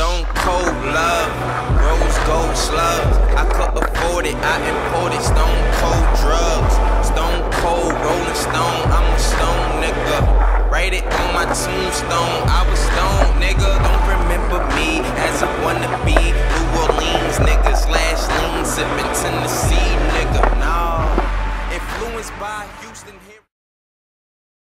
stone cold love, rose gold slugs. I could afford it, I imported stone cold drugs. Stone cold rolling stone, I'm a stone nigga. Write it on my tombstone, I was stone nigga. Don't remember me as I wanna be. New Orleans nigga, slash lean, sipping Tennessee nigga. Nah, influenced by Houston.